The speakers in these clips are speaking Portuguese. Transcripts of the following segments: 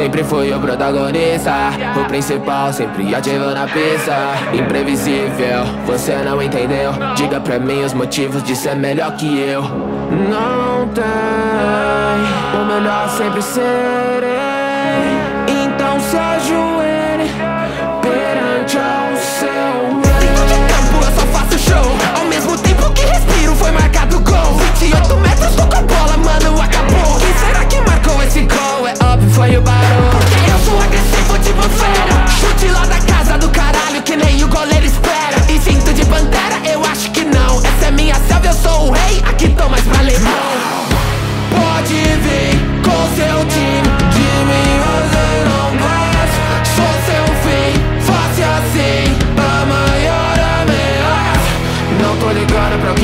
Sempre fui o protagonista. O principal, sempre ativo na pista. Imprevisível, você não entendeu. Diga pra mim os motivos de ser melhor que eu. Não tem O melhor sempre serei. Então se ajoelhe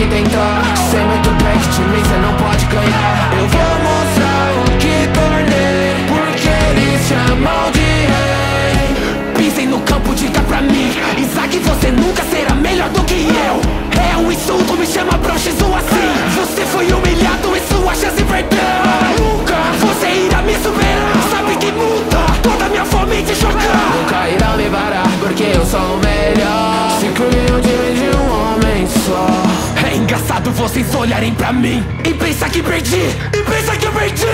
tentar Sei muito bem de mim cê não pode ganhar. Eu vou mostrar o que tornei Porque eles chamam de rei. Pisem no campo, diga pra mim Isaac, você nunca será melhor do que eu. É um insulto, me chama broxa, isso assim. Você foi humilhado vocês olharem pra mim E pensa que perdi, e pensa que eu perdi.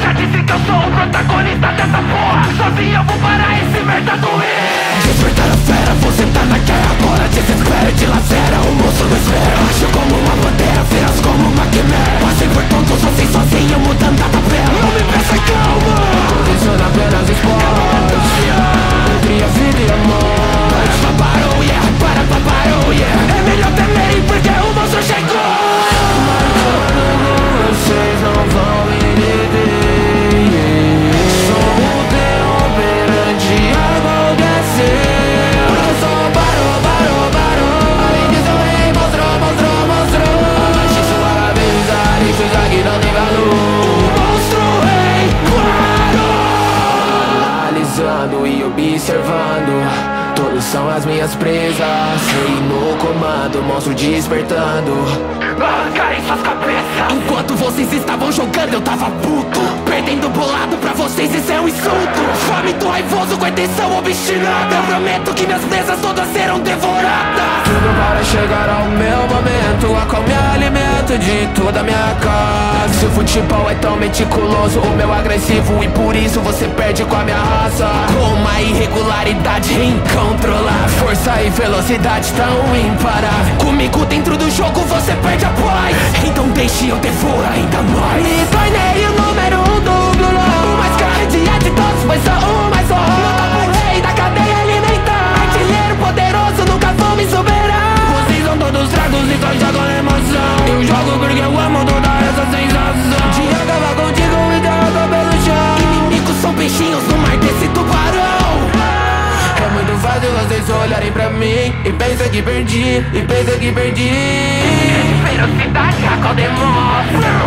Já disse que eu sou o protagonista dessa porra. Sozinho eu vou parar esse merda doer. Despertar a fera, você observando. Todos são as minhas presas. Rei no comando, monstro despertando. Arrancarem suas cabeças. Enquanto vocês estavam jogando eu tava puto. Perdendo bolado pra vocês isso é um insulto. Vômito raivoso com a intenção obstinada. Eu prometo que minhas presas todas serão devoradas. Tudo para chegar ao meu momento A qual me alimento de toda minha casa. Se o futebol é tão meticuloso O meu agressivo e por isso você perde com a minha raça. Com uma irregularidade incontrolável Força e velocidade tão imparável Comigo dentro do jogo você perde a paz Então deixe eu devorar ainda mais. Me tornei E pensa que perdi, e pensa que perdi. Velocidade a qual demonstra